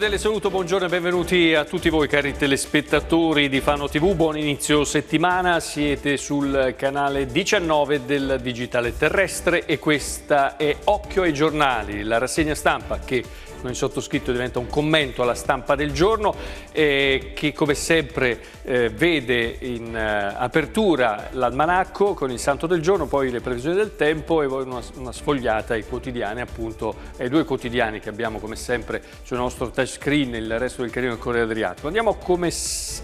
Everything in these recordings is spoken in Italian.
cordiale saluto, buongiorno e benvenuti a tutti voi cari telespettatori di Fano TV. Buon inizio settimana, siete sul canale 19 del Digitale Terrestre e questa è Occhio ai giornali, la rassegna stampa che il sottoscritto diventa un commento alla stampa del giorno eh, che come sempre eh, vede in eh, apertura l'almanacco con il santo del giorno, poi le previsioni del tempo e una, una, sfogliata ai quotidiani, appunto ai due quotidiani che abbiamo come sempre sul nostro touchscreen, il resto del carino del Corriere Adriatico. Andiamo, come,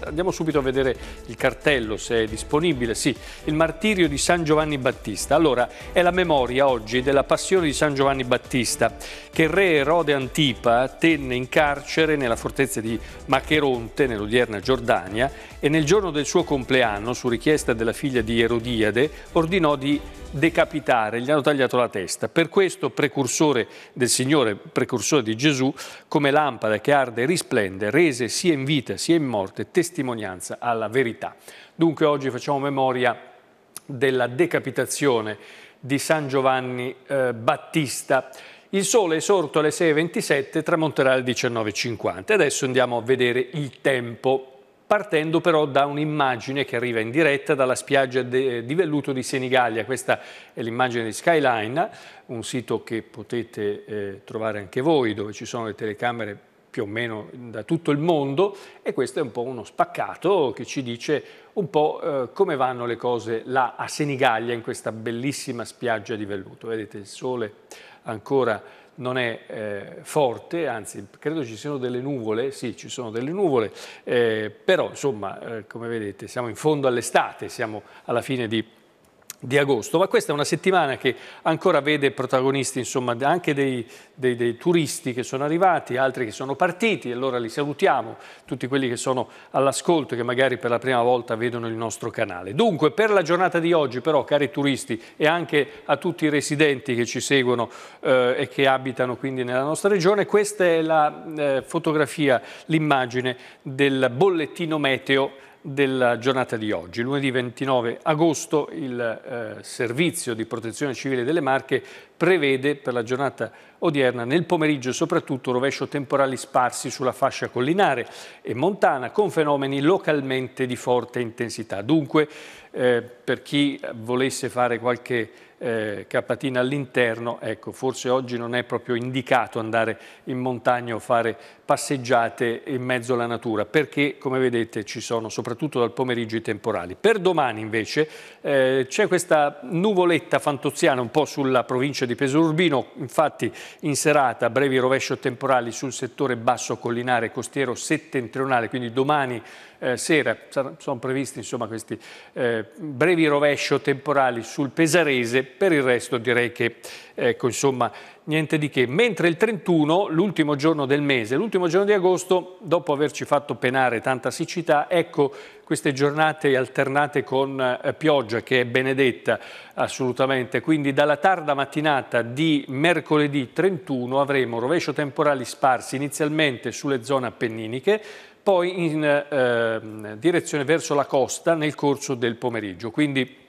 andiamo subito a vedere il cartello se è disponibile. Sì, il martirio di San Giovanni Battista. Allora, è la memoria oggi della passione di San Giovanni Battista che re Erode Antico Antipa tenne in carcere nella fortezza di Macheronte, nell'odierna Giordania, e nel giorno del suo compleanno, su richiesta della figlia di Erodiade, ordinò di decapitare, gli hanno tagliato la testa. Per questo, precursore del Signore, precursore di Gesù, come lampada che arde e risplende, rese sia in vita sia in morte testimonianza alla verità. Dunque oggi facciamo memoria della decapitazione di San Giovanni eh, Battista. Il sole è sorto alle 6.27, tramonterà alle 19.50. Adesso andiamo a vedere il tempo, partendo però da un'immagine che arriva in diretta dalla spiaggia di velluto di Senigallia. Questa è l'immagine di Skyline, un sito che potete eh, trovare anche voi, dove ci sono le telecamere più o meno da tutto il mondo e questo è un po' uno spaccato che ci dice un po' eh, come vanno le cose là a Senigallia in questa bellissima spiaggia di velluto. Vedete il sole ancora non è eh, forte, anzi credo ci siano delle nuvole, sì ci sono delle nuvole, eh, però insomma eh, come vedete siamo in fondo all'estate, siamo alla fine di di agosto, ma questa è una settimana che ancora vede protagonisti insomma, anche dei, dei, dei, turisti che sono arrivati, altri che sono partiti, allora li salutiamo, tutti quelli che sono all'ascolto e che magari per la prima volta vedono il nostro canale. Dunque per la giornata di oggi però cari turisti e anche a tutti i residenti che ci seguono eh, e che abitano quindi nella nostra regione, questa è la eh, fotografia, l'immagine del bollettino meteo della giornata di oggi. Lunedì 29 agosto il eh, Servizio di Protezione Civile delle Marche prevede per la giornata odierna nel pomeriggio soprattutto rovescio temporali sparsi sulla fascia collinare e montana con fenomeni localmente di forte intensità. Dunque eh, per chi volesse fare qualche eh, capatina all'interno, ecco, forse oggi non è proprio indicato andare in montagna o fare passeggiate in mezzo alla natura, perché come vedete ci sono soprattutto dal pomeriggio i temporali. Per domani invece eh, c'è questa nuvoletta fantoziana un po' sulla provincia di Pesaro Urbino, infatti in serata brevi rovescio temporali sul settore basso collinare costiero settentrionale, quindi domani eh, sera sono previsti insomma, questi eh, brevi rovescio temporali sul pesarese, per il resto direi che ecco, insomma, niente di che. Mentre il 31, l'ultimo giorno del mese, l'ultimo giorno di agosto, dopo averci fatto penare tanta siccità, ecco queste giornate alternate con eh, pioggia che è benedetta assolutamente, quindi dalla tarda mattinata di mercoledì 31 avremo rovescio temporali sparsi inizialmente sulle zone appenniniche, poi in eh, direzione verso la costa nel corso del pomeriggio. Quindi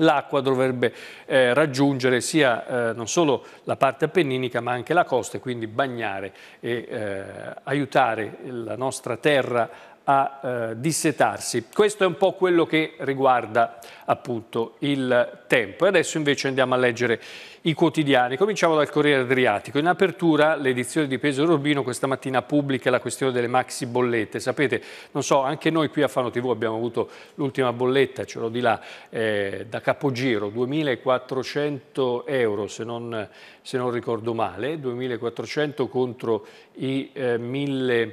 l'acqua dovrebbe eh, raggiungere sia eh, non solo la parte appenninica ma anche la costa e quindi bagnare e eh, aiutare la nostra terra a eh, dissetarsi. Questo è un po' quello che riguarda appunto il tempo. E adesso invece andiamo a leggere i quotidiani. Cominciamo dal Corriere Adriatico. In apertura l'edizione di Peso Urbino questa mattina pubblica la questione delle maxi bollette. Sapete, non so, anche noi qui a Fano TV abbiamo avuto l'ultima bolletta, ce l'ho di là, eh, da capogiro, 2.400 euro se non, se non ricordo male, 2.400 contro i eh, 1.000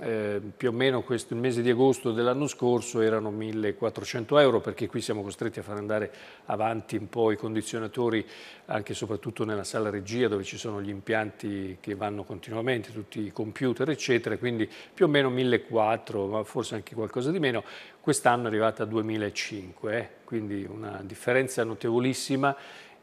eh, più o meno questo, il mese di agosto dell'anno scorso erano 1400 euro perché qui siamo costretti a far andare avanti un po' i condizionatori anche e soprattutto nella sala regia dove ci sono gli impianti che vanno continuamente, tutti i computer eccetera, quindi più o meno 1400 ma forse anche qualcosa di meno, quest'anno è arrivata a 2005, eh? quindi una differenza notevolissima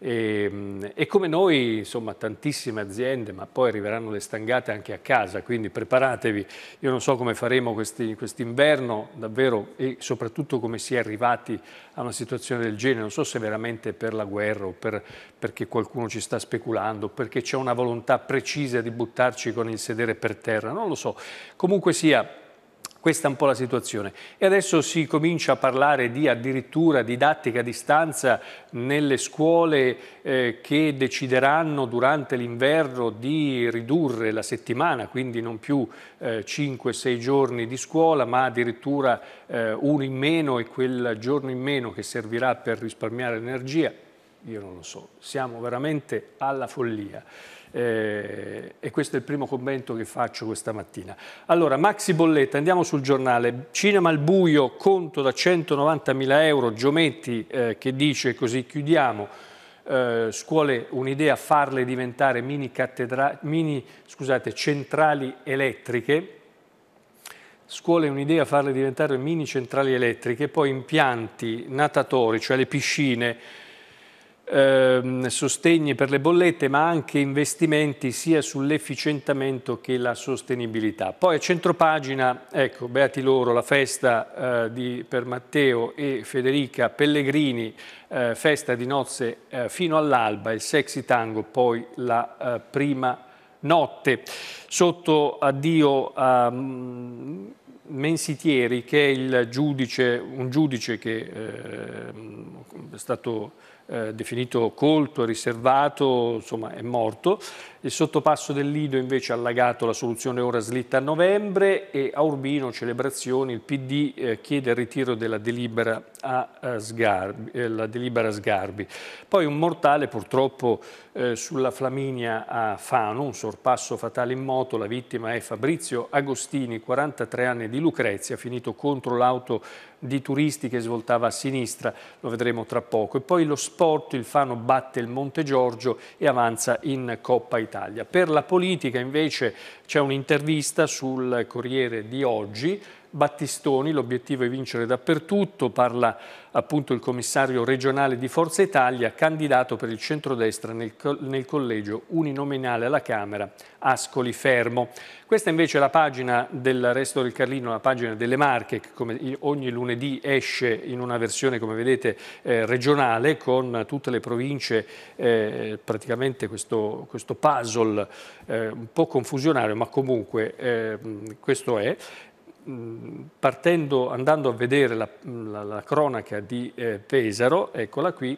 E, e, come noi, insomma, tantissime aziende, ma poi arriveranno le stangate anche a casa, quindi preparatevi. Io non so come faremo quest'inverno, davvero, e soprattutto come si è arrivati a una situazione del genere. Non so se veramente per la guerra o per, perché qualcuno ci sta speculando, perché c'è una volontà precisa di buttarci con il sedere per terra, non lo so. Comunque sia, questa è un po' la situazione. E adesso si comincia a parlare di addirittura didattica a distanza nelle scuole eh, che decideranno durante l'inverno di ridurre la settimana, quindi non più eh, 5-6 giorni di scuola, ma addirittura eh, uno in meno e quel giorno in meno che servirà per risparmiare energia. Io non lo so, siamo veramente alla follia. Eh, e questo è il primo commento che faccio questa mattina. Allora, Maxi Bolletta, andiamo sul giornale. Cinema al buio, conto da 190.000 euro, Giometti eh, che dice così chiudiamo. Eh, scuole un'idea farle diventare mini, mini scusate, centrali elettriche, scuole un'idea farle diventare mini centrali elettriche, poi impianti natatori, cioè le piscine, ehm, sostegni per le bollette ma anche investimenti sia sull'efficientamento che la sostenibilità. Poi a centropagina, ecco, beati loro, la festa eh, di, per Matteo e Federica Pellegrini, eh, festa di nozze eh, fino all'alba, il sexy tango, poi la eh, prima notte. Sotto addio a mm, Mensitieri che è il giudice, un giudice che eh, è stato eh, definito colto, riservato, insomma è morto. Il sottopasso del Lido invece ha allagato la soluzione ora slitta a novembre e a Urbino celebrazioni, il PD eh, chiede il ritiro della delibera a, a Sgarbi, eh, la delibera Sgarbi. Poi un mortale purtroppo eh, sulla Flaminia a Fano, un sorpasso fatale in moto, la vittima è Fabrizio Agostini, 43 anni di Lucrezia, finito contro l'auto di turisti che svoltava a sinistra, lo vedremo tra poco. E poi lo sport, il Fano batte il Monte Giorgio e avanza in Coppa Italia. Per la politica invece c'è un'intervista sul Corriere di oggi, Battistoni, l'obiettivo è vincere dappertutto, parla appunto il commissario regionale di Forza Italia, candidato per il centrodestra nel, nel collegio uninominale alla Camera, Ascoli Fermo. Questa invece è la pagina del Resto del Carlino, la pagina delle Marche, che come ogni lunedì esce in una versione, come vedete, eh, regionale, con tutte le province, eh, praticamente questo, questo puzzle eh, un po' confusionario, ma comunque eh, questo è partendo, andando a vedere la, la, la cronaca di eh, Pesaro, eccola qui,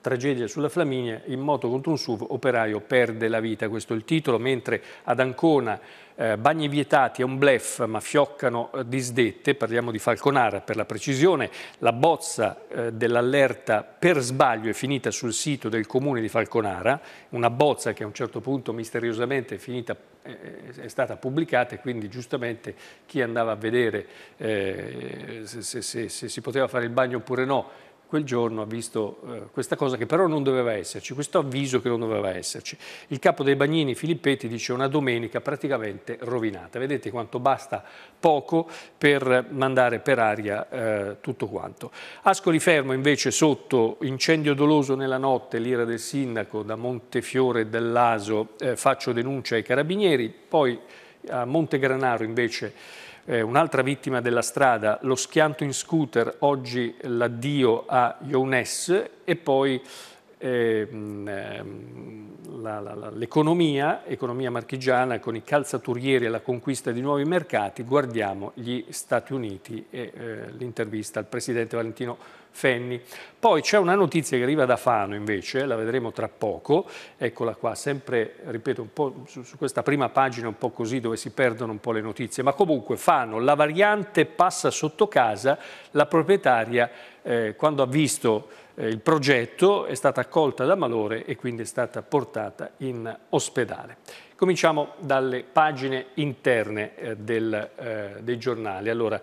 tragedia sulla Flaminia, in moto contro un SUV, operaio perde la vita, questo è il titolo, mentre ad Ancona eh, bagni vietati è un blef ma fioccano eh, disdette, parliamo di Falconara per la precisione, la bozza eh, dell'allerta per sbaglio è finita sul sito del comune di Falconara, una bozza che a un certo punto misteriosamente è, finita, eh, è stata pubblicata e quindi giustamente chi andava a vedere eh, se, se, se, se si poteva fare il bagno oppure no quel giorno ha visto eh, questa cosa che però non doveva esserci, questo avviso che non doveva esserci. Il capo dei bagnini Filippetti dice una domenica praticamente rovinata. Vedete quanto basta poco per mandare per aria eh, tutto quanto. Ascoli fermo invece sotto incendio doloso nella notte, l'ira del sindaco da Montefiore dell'Aso, eh, faccio denuncia ai carabinieri, poi a Montegranaro invece eh, un'altra vittima della strada, lo schianto in scooter, oggi l'addio a Younes e poi ehm, ehm, l'economia, economia marchigiana con i calzaturieri e la conquista di nuovi mercati, guardiamo gli Stati Uniti e eh, l'intervista al presidente Valentino Fenni. Poi c'è una notizia che arriva da Fano invece, la vedremo tra poco, eccola qua, sempre, ripeto, un po' su, su questa prima pagina un po' così dove si perdono un po' le notizie, ma comunque Fano, la variante passa sotto casa, la proprietaria eh, quando ha visto eh, il progetto è stata accolta da malore e quindi è stata portata in ospedale. Cominciamo dalle pagine interne eh, del, eh, dei giornali. Allora,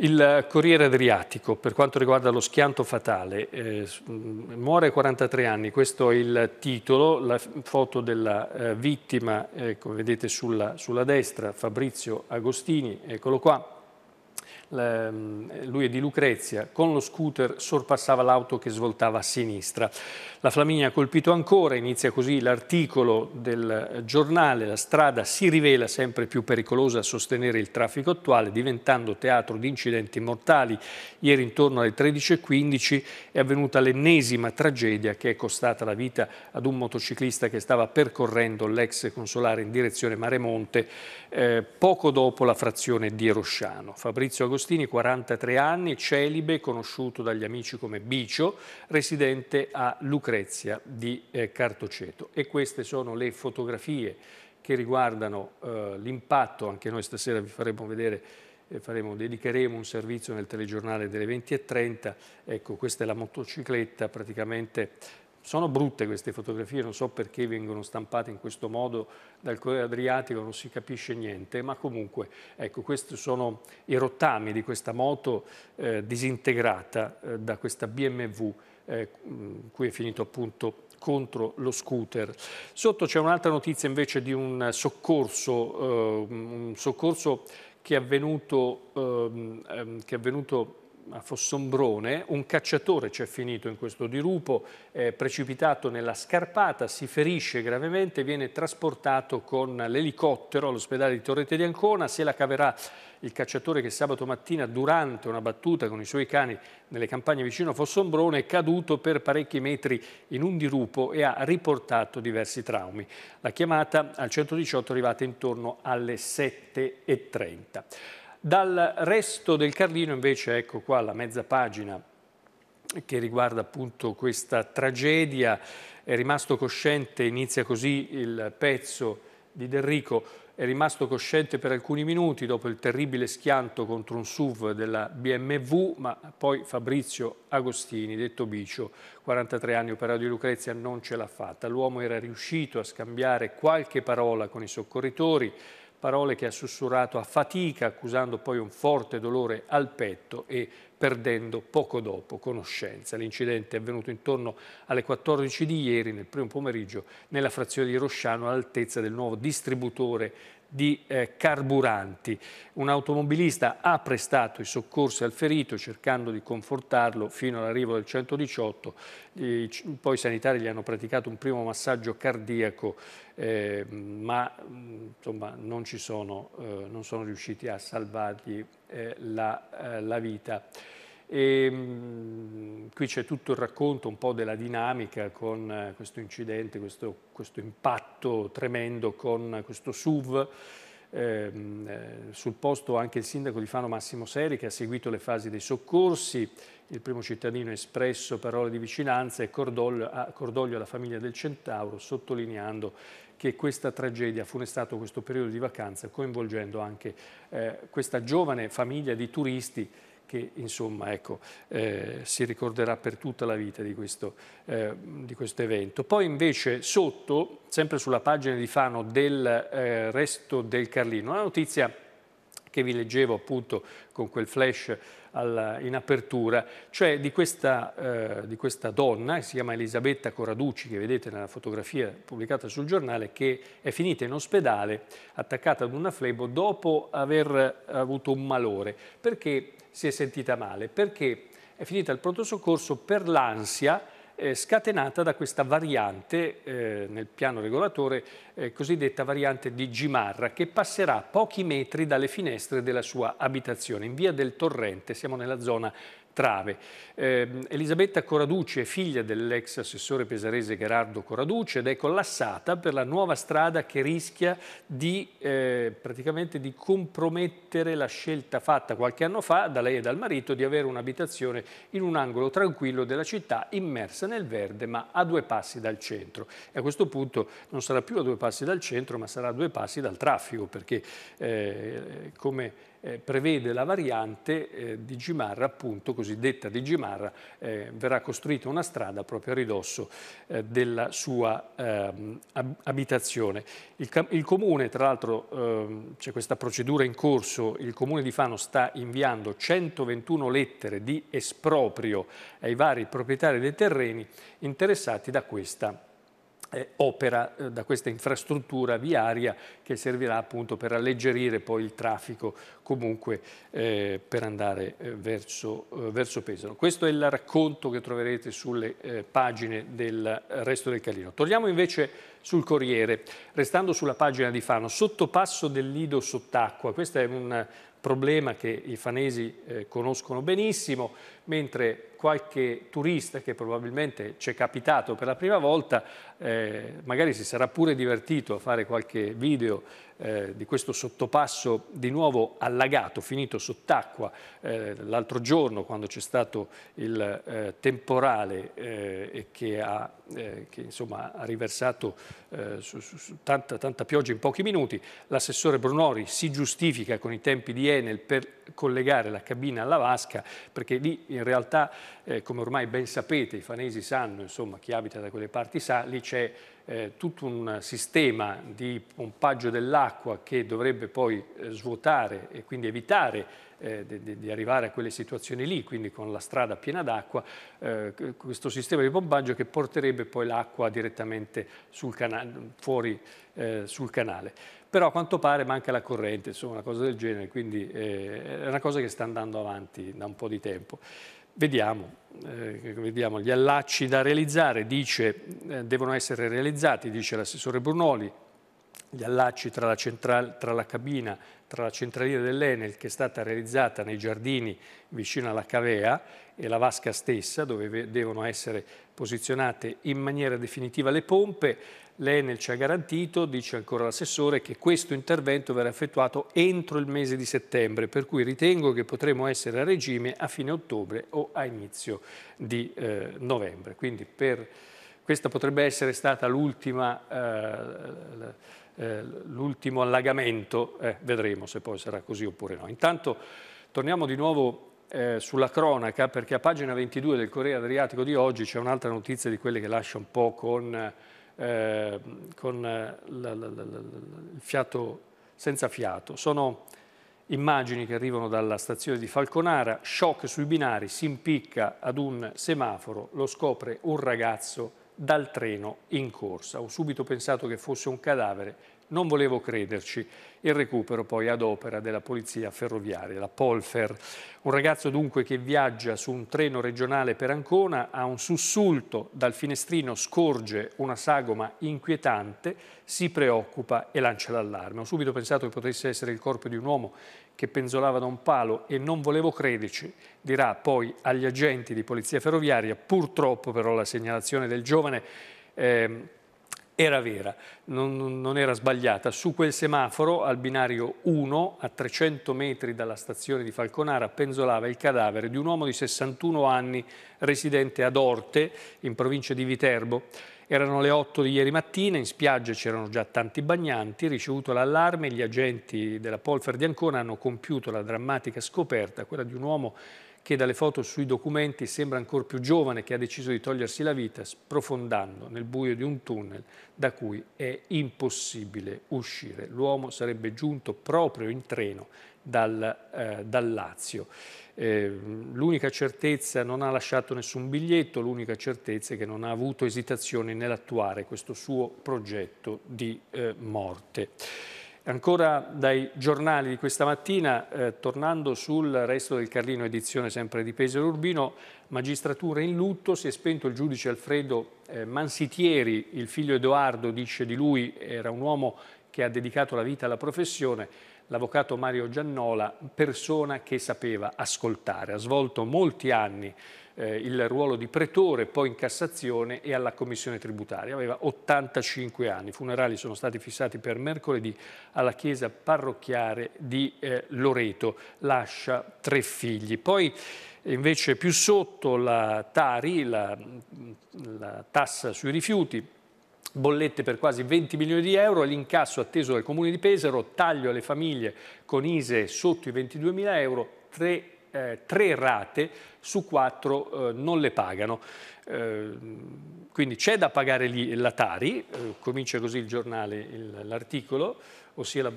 il Corriere Adriatico, per quanto riguarda lo schianto fatale, eh, muore a 43 anni, questo è il titolo, la foto della eh, vittima, eh, come vedete sulla, sulla destra, Fabrizio Agostini, eccolo qua, lui è di Lucrezia, con lo scooter sorpassava l'auto che svoltava a sinistra. La Flaminia ha colpito ancora, inizia così l'articolo del giornale, la strada si rivela sempre più pericolosa a sostenere il traffico attuale, diventando teatro di incidenti mortali. Ieri intorno alle 13.15 è avvenuta l'ennesima tragedia che è costata la vita ad un motociclista che stava percorrendo l'ex consolare in direzione Maremonte eh, poco dopo la frazione di Rosciano. Fabrizio Agostini, 43 anni, celibe, conosciuto dagli amici come Bicio, residente a Lucrezia di eh, Cartoceto. E queste sono le fotografie che riguardano eh, l'impatto, anche noi stasera vi faremo vedere eh, Faremo, dedicheremo un servizio nel telegiornale delle 20.30. Ecco, questa è la motocicletta praticamente sono brutte queste fotografie, non so perché vengono stampate in questo modo dal Corriere Adriatico, non si capisce niente, ma comunque ecco, questi sono i rottami di questa moto eh, disintegrata eh, da questa BMW eh, cui è finito appunto contro lo scooter. Sotto c'è un'altra notizia invece di un soccorso, eh, un soccorso che è avvenuto, ehm, ehm, che è avvenuto a Fossombrone, un cacciatore ci è finito in questo dirupo, è precipitato nella scarpata, si ferisce gravemente, viene trasportato con l'elicottero all'ospedale di Torrete di Ancona, se la caverà il cacciatore che sabato mattina durante una battuta con i suoi cani nelle campagne vicino a Fossombrone è caduto per parecchi metri in un dirupo e ha riportato diversi traumi. La chiamata al 118 è arrivata intorno alle 7.30. Dal resto del Carlino invece ecco qua la mezza pagina che riguarda appunto questa tragedia, è rimasto cosciente, inizia così il pezzo di Derrico, è rimasto cosciente per alcuni minuti dopo il terribile schianto contro un SUV della BMW, ma poi Fabrizio Agostini, detto Bicio, 43 anni operaio di Lucrezia, non ce l'ha fatta. L'uomo era riuscito a scambiare qualche parola con i soccorritori, parole che ha sussurrato a fatica, accusando poi un forte dolore al petto e perdendo poco dopo conoscenza. L'incidente è avvenuto intorno alle 14 di ieri, nel primo pomeriggio, nella frazione di Rosciano, all'altezza del nuovo distributore di eh, carburanti. Un automobilista ha prestato i soccorsi al ferito cercando di confortarlo fino all'arrivo del 118, I, poi i sanitari gli hanno praticato un primo massaggio cardiaco eh, ma insomma, non, sono, eh, non, sono, riusciti a salvargli eh, la, eh, la, vita. E, mh, qui c'è tutto il racconto un po' della dinamica con eh, questo incidente, questo, questo, impatto tremendo con questo SUV. Ehm, eh, sul posto anche il sindaco di Fano Massimo Seri che ha seguito le fasi dei soccorsi, il primo cittadino ha espresso parole di vicinanza e cordoglio, cordoglio alla famiglia del Centauro sottolineando che questa tragedia ha funestato questo periodo di vacanza coinvolgendo anche eh, questa giovane famiglia di turisti che insomma ecco, eh, si ricorderà per tutta la vita di questo, eh, di questo, evento. Poi invece sotto, sempre sulla pagina di Fano del eh, resto del Carlino, una notizia che vi leggevo appunto con quel flash alla, in apertura, cioè di questa, eh, di questa donna, che si chiama Elisabetta Coraducci, che vedete nella fotografia pubblicata sul giornale, che è finita in ospedale attaccata ad una flebo dopo aver avuto un malore. Perché si è sentita male? Perché è finita il pronto soccorso per l'ansia eh, scatenata da questa variante eh, nel piano regolatore, eh, cosiddetta variante di Gimarra, che passerà pochi metri dalle finestre della sua abitazione, in via del Torrente, siamo nella zona trave. Eh, Elisabetta Coraducci è figlia dell'ex assessore pesarese Gerardo Coraducci ed è collassata per la nuova strada che rischia di, eh, praticamente di compromettere la scelta fatta qualche anno fa da lei e dal marito di avere un'abitazione in un angolo tranquillo della città immersa nel verde ma a due passi dal centro. E a questo punto non sarà più a due passi dal centro ma sarà a due passi dal traffico perché eh, come eh, prevede la variante eh, di Gimarra, appunto cosiddetta di Gimarra, eh, verrà costruita una strada proprio a ridosso eh, della sua ehm, abitazione. Il, il, Comune, tra l'altro ehm, c'è questa procedura in corso, il Comune di Fano sta inviando 121 lettere di esproprio ai vari proprietari dei terreni interessati da questa opera eh, da questa infrastruttura viaria che servirà appunto per alleggerire poi il traffico comunque eh, per andare eh, verso, eh, verso, Pesaro. Questo è il racconto che troverete sulle eh, pagine del resto del Carlino. Torniamo invece sul Corriere, restando sulla pagina di Fano, sottopasso del Lido sott'acqua, questo è un problema che i fanesi conoscono benissimo, mentre qualche turista che probabilmente ci è capitato per la prima volta, eh, magari si sarà pure divertito a fare qualche video eh, di questo sottopasso di nuovo allagato, finito sott'acqua eh, l'altro giorno quando c'è stato il eh, temporale eh, che, ha, eh, che insomma, ha riversato su, su, su tanta, tanta pioggia in pochi minuti. L'assessore Brunori si giustifica con i tempi di Enel per collegare la cabina alla vasca perché lì in realtà eh, come ormai ben sapete, i fanesi sanno, insomma chi abita da quelle parti sa, lì c'è eh, tutto un sistema di pompaggio dell'acqua che dovrebbe poi eh, svuotare e quindi evitare eh, di, di, arrivare a quelle situazioni lì, quindi con la strada piena d'acqua, eh, questo sistema di pompaggio che porterebbe poi l'acqua direttamente sul fuori eh, sul canale. Però a quanto pare manca la corrente, insomma una cosa del genere, quindi è una cosa che sta andando avanti da un po' di tempo. Vediamo, eh, vediamo, gli allacci da realizzare, dice, eh, devono essere realizzati, dice l'assessore Brunoli, gli allacci tra la, central, tra la cabina, tra la centralina dell'Enel che è stata realizzata nei giardini vicino alla cavea e la vasca stessa dove devono essere posizionate in maniera definitiva le pompe, L'Enel ci ha garantito, dice ancora l'assessore, che questo intervento verrà effettuato entro il mese di settembre, per cui ritengo che potremo essere a regime a fine ottobre o a inizio di eh, novembre. Quindi per, questa potrebbe essere stata l'ultima... Eh, eh, l'ultimo allagamento, eh, vedremo se poi sarà così oppure no. Intanto torniamo di nuovo eh, sulla cronaca perché a pagina 22 del Corriere Adriatico di oggi c'è un'altra notizia di quelle che lascia un po' con eh, con la, la, la, il fiato senza fiato. Sono immagini che arrivano dalla stazione di Falconara, shock sui binari, si impicca ad un semaforo, lo scopre un ragazzo dal treno in corsa. Ho subito pensato che fosse un cadavere, non volevo crederci. Il recupero poi ad opera della polizia ferroviaria, la Polfer. Un ragazzo dunque che viaggia su un treno regionale per Ancona, ha un sussulto, dal finestrino scorge una sagoma inquietante, si preoccupa e lancia l'allarme. Ho subito pensato che potesse essere il corpo di un uomo che penzolava da un palo e non volevo crederci, dirà poi agli agenti di polizia ferroviaria, purtroppo però la segnalazione del giovane eh, era vera, non, non, era sbagliata. Su quel semaforo, al binario 1, a 300 metri dalla stazione di Falconara, penzolava il cadavere di un uomo di 61 anni residente ad Orte, in provincia di Viterbo. Erano le 8 di ieri mattina, in spiaggia c'erano già tanti bagnanti, ricevuto l'allarme, gli agenti della Polfer di Ancona hanno compiuto la drammatica scoperta, quella di un uomo che dalle foto sui documenti sembra ancora più giovane, che ha deciso di togliersi la vita sprofondando nel buio di un tunnel da cui è impossibile uscire. L'uomo sarebbe giunto proprio in treno dal, eh, dal Lazio. Eh, l'unica certezza non ha lasciato nessun biglietto, l'unica certezza è che non ha avuto esitazioni nell'attuare questo suo progetto di eh, morte. Ancora dai giornali di questa mattina, eh, tornando sul resto del Carlino, edizione sempre di Pesaro Urbino, magistratura in lutto, si è spento il giudice Alfredo eh, Mansitieri, il figlio Edoardo dice di lui, era un uomo che ha dedicato la vita alla professione, l'avvocato Mario Giannola, persona che sapeva ascoltare, ha svolto molti anni eh, il ruolo di pretore, poi in Cassazione e alla Commissione tributaria. Aveva 85 anni. I funerali sono stati fissati per mercoledì alla chiesa parrocchiale di eh, Loreto. Lascia tre figli. Poi invece più sotto la Tari, la, la tassa sui rifiuti, bollette per quasi 20 milioni di euro, l'incasso atteso dal Comune di Pesaro, taglio alle famiglie con ISE sotto i 22 mila euro, tre eh, tre rate su quattro eh, non le pagano. Eh, quindi c'è da pagare lì la Tari, eh, comincia così il giornale, l'articolo, ossia la,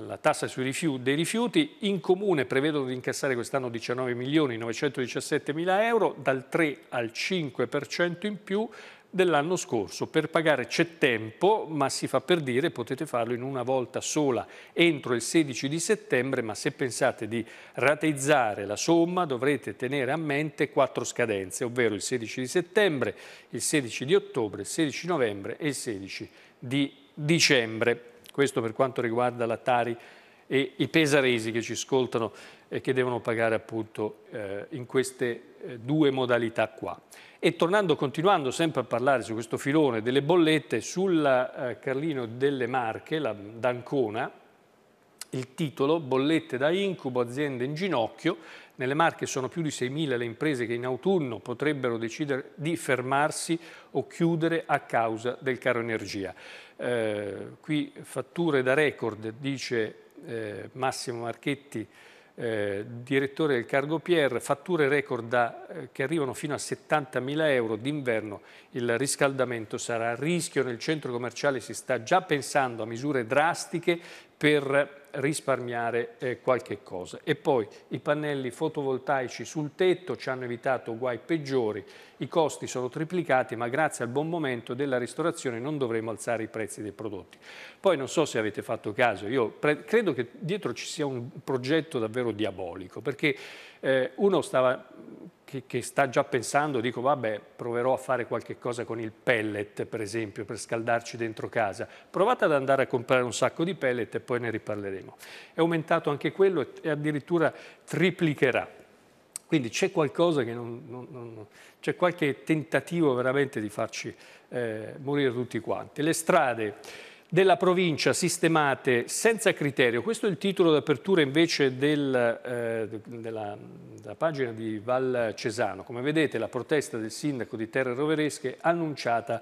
la tassa rifiuti, dei rifiuti. In comune prevedono di incassare quest'anno 19 milioni 917 mila euro, dal 3 al 5% in più, dell'anno scorso. Per pagare c'è tempo, ma si fa per dire potete farlo in una volta sola entro il 16 di settembre, ma se pensate di rateizzare la somma dovrete tenere a mente quattro scadenze, ovvero il 16 di settembre, il 16 di ottobre, il 16 novembre e il 16 di dicembre. Questo per quanto riguarda la Tari e i pesaresi che ci ascoltano e che devono pagare appunto eh, in queste eh, due modalità qua. E tornando, continuando sempre a parlare su questo filone delle bollette, sul eh, Carlino delle Marche, la d'Ancona, il titolo Bollette da incubo, aziende in ginocchio. Nelle Marche sono più di 6.000 le imprese che in autunno potrebbero decidere di fermarsi o chiudere a causa del caro energia. Eh, qui fatture da record, dice eh, Massimo Marchetti, eh, direttore del Cargo Pierre, fatture record da, eh, che arrivano fino a 70.000 euro d'inverno, il riscaldamento sarà a rischio, nel centro commerciale si sta già pensando a misure drastiche per risparmiare eh, qualche cosa. E poi i pannelli fotovoltaici sul tetto ci hanno evitato guai peggiori, i costi sono triplicati ma grazie al buon momento della ristorazione non dovremo alzare i prezzi dei prodotti. Poi non so se avete fatto caso, io credo che dietro ci sia un progetto davvero diabolico perché eh, uno stava che, che, sta già pensando, dico vabbè proverò a fare qualche cosa con il pellet per esempio per scaldarci dentro casa, provate ad andare a comprare un sacco di pellet e poi ne riparleremo. È aumentato anche quello e addirittura triplicherà. Quindi c'è qualcosa che non, non, non c'è qualche tentativo veramente di farci eh, morire tutti quanti. Le strade della provincia sistemate senza criterio. Questo è il titolo d'apertura invece del, eh, della, della, pagina di Val Cesano. Come vedete la protesta del sindaco di Terre Roveresche annunciata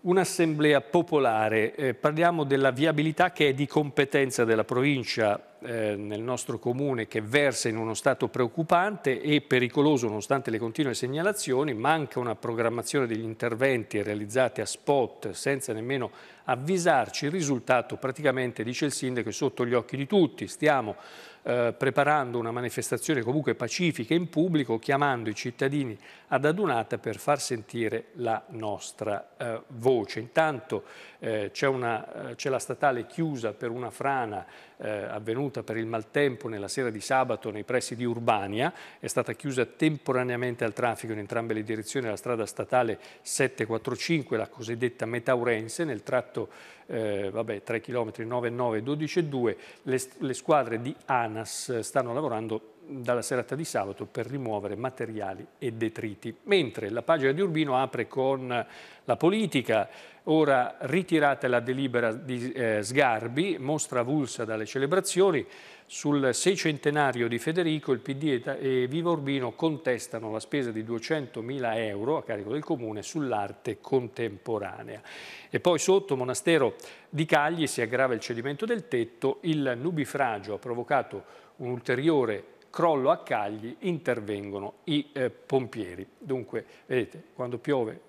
un'assemblea popolare. Eh, parliamo della viabilità che è di competenza della provincia eh, nel nostro comune che versa in uno stato preoccupante e pericoloso nonostante le continue segnalazioni, manca una programmazione degli interventi realizzati a spot senza nemmeno avvisarci, il risultato praticamente, dice il sindaco, è sotto gli occhi di tutti, stiamo eh, preparando una manifestazione comunque pacifica in pubblico, chiamando i cittadini ad adunata per far sentire la nostra eh, voce. Intanto eh, c'è, eh, la statale chiusa per una frana eh, avvenuta per il maltempo nella sera di sabato nei pressi di Urbania, è stata chiusa temporaneamente al traffico in entrambe le direzioni la strada statale 745, la cosiddetta Metaurense, nel tratto eh, vabbè, 3 km 9,9 e 12,2, le, le squadre di ANAS stanno lavorando dalla serata di sabato per rimuovere materiali e detriti. Mentre la pagina di Urbino apre con la politica, ora ritirata la delibera di eh, Sgarbi, mostra avulsa dalle celebrazioni, sul seicentenario di Federico il PD e Viva Urbino contestano la spesa di 200.000 euro a carico del Comune sull'arte contemporanea. E poi sotto Monastero di Cagli si aggrava il cedimento del tetto, il nubifragio ha provocato un ulteriore crollo a Cagli, intervengono i eh, pompieri. Dunque, vedete, quando piove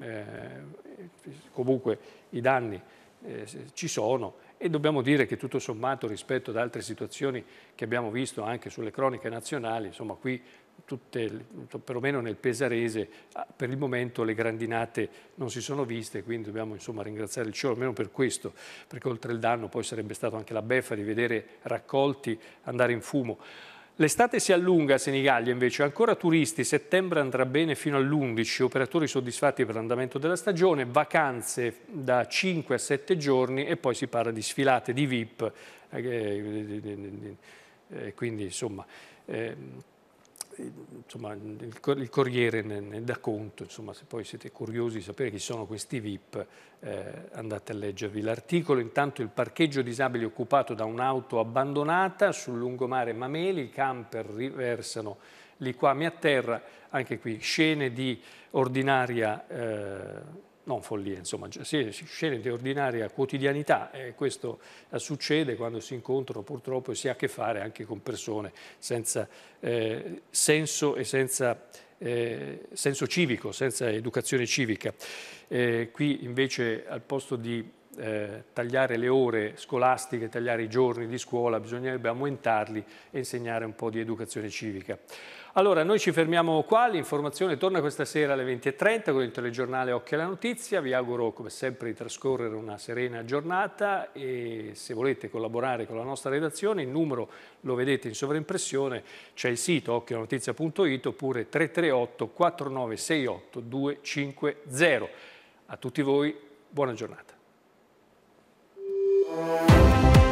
eh, comunque i danni eh, ci sono e dobbiamo dire che tutto sommato rispetto ad altre situazioni che abbiamo visto anche sulle croniche nazionali, insomma qui tutte, perlomeno nel Pesarese, ah, per il momento le grandinate non si sono viste, quindi dobbiamo insomma, ringraziare il cielo almeno per questo, perché oltre il danno poi sarebbe stata anche la beffa di vedere raccolti andare in fumo. L'estate si allunga a Senigallia invece, ancora turisti, settembre andrà bene fino all'11, operatori soddisfatti per l'andamento della stagione, vacanze da 5 a 7 giorni e poi si parla di sfilate di VIP, eh, eh, eh, quindi insomma... Insomma, il, il, Corriere ne, ne, dà conto, insomma, se poi siete curiosi di sapere chi sono questi VIP, eh, andate a leggervi l'articolo. Intanto il parcheggio disabili occupato da un'auto abbandonata sul lungomare Mameli, i camper riversano liquami a terra, anche qui scene di ordinaria eh, non follia, insomma, scene di ordinaria quotidianità e questo succede quando si incontrano purtroppo e si ha a che fare anche con persone senza eh, senso e senza eh, senso civico, senza educazione civica. Eh, qui invece al posto di eh, tagliare le ore scolastiche, tagliare i giorni di scuola, bisognerebbe aumentarli e insegnare un po' di educazione civica. Allora, noi ci fermiamo qua, l'informazione torna questa sera alle 20.30 con il telegiornale Occhio alla Notizia, vi auguro come sempre di trascorrere una serena giornata e se volete collaborare con la nostra redazione il numero lo vedete in sovraimpressione, c'è il sito occhionotizia.it oppure 338 4968 250. A tutti voi buona giornata. Música